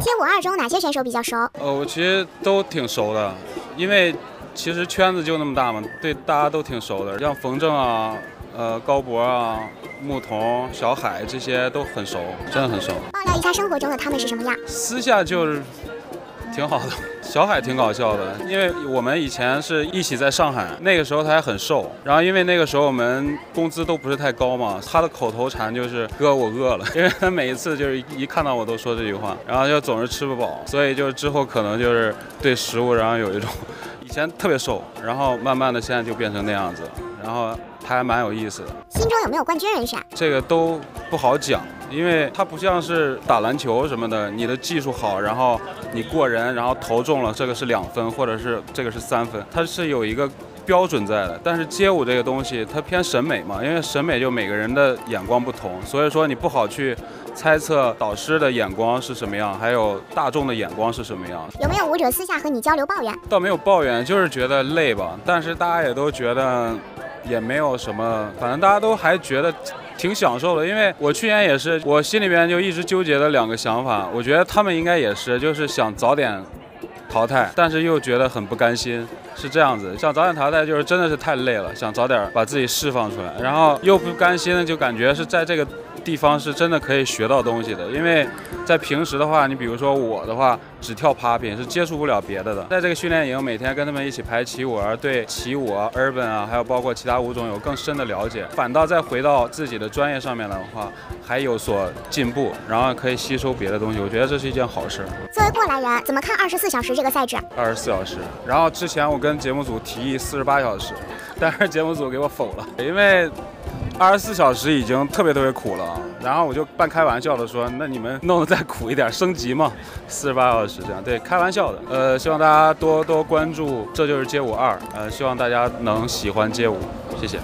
街舞二中哪些选手比较熟？呃，我其实都挺熟的，因为其实圈子就那么大嘛，对大家都挺熟的，像冯正啊。呃，高博啊，牧童、小海这些都很熟，真的很熟。爆料一下生活中的他们是什么样？私下就是挺好的。小海挺搞笑的，因为我们以前是一起在上海，那个时候他还很瘦。然后因为那个时候我们工资都不是太高嘛，他的口头禅就是“哥，我饿了”，因为他每一次就是一看到我都说这句话，然后就总是吃不饱，所以就之后可能就是对食物，然后有一种 以前特别瘦，然后慢慢的现在就变成那样子，然后他。还蛮有意思的。心中有没有冠军人选？这个都不好讲，因为它不像是打篮球什么的，你的技术好，然后你过人，然后投中了，这个是两分，或者是这个是三分，它是有一个标准在的。但是街舞这个东西，它偏审美嘛，因为审美就每个人的眼光不同，所以说你不好去猜测导师的眼光是什么样，还有大众的眼光是什么样。有没有舞者私下和你交流抱怨？倒没有抱怨，就是觉得累吧。但是大家也都觉得。也没有什么，反正大家都还觉得挺享受的。因为我去年也是，我心里边就一直纠结的两个想法。我觉得他们应该也是，就是想早点淘汰，但是又觉得很不甘心，是这样子。想早点淘汰，就是真的是太累了，想早点把自己释放出来，然后又不甘心，就感觉是在这个。地方是真的可以学到东西的，因为在平时的话，你比如说我的话，只跳 popping 是接触不了别的的。在这个训练营，每天跟他们一起排起舞，而对起舞啊、urban 啊，还有包括其他舞种有更深的了解，反倒再回到自己的专业上面的话，还有所进步，然后可以吸收别的东西。我觉得这是一件好事。作为过来人，怎么看二十四小时这个赛制？二十四小时，然后之前我跟节目组提议四十八小时，但是节目组给我否了，因为。二十四小时已经特别特别苦了，然后我就半开玩笑的说，那你们弄得再苦一点，升级嘛，四十八小时这样，对，开玩笑的。呃，希望大家多多关注，这就是街舞二，呃，希望大家能喜欢街舞，谢谢。